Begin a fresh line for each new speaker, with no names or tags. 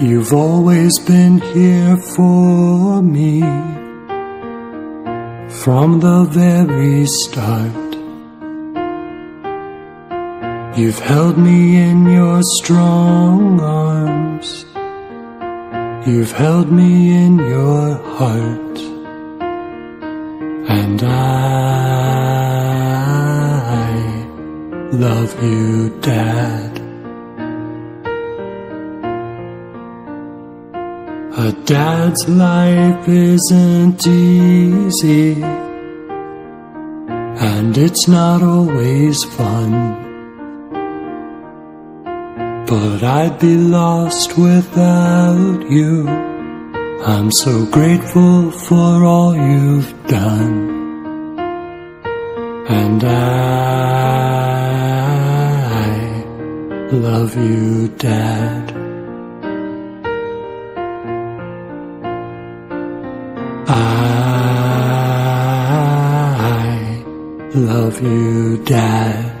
You've always been here for me from the very start. You've held me in your strong arms. You've held me in your heart. And I love you, Dad. A dad's life isn't easy, and it's not always fun. But I'd be lost without you. I'm so grateful for all you've done. And I love you, Dad. I love you, Dad.